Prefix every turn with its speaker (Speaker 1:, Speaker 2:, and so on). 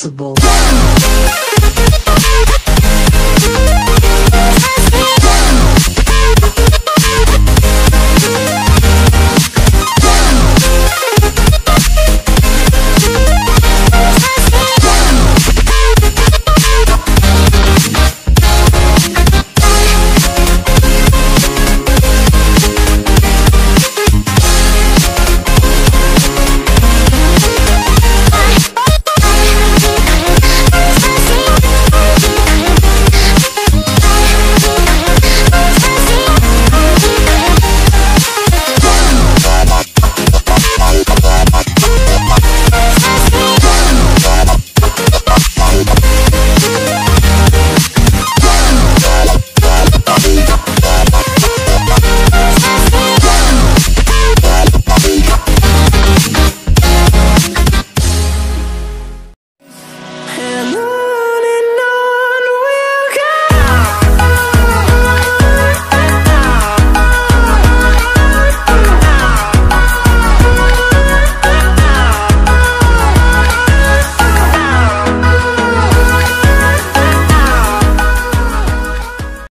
Speaker 1: Possible.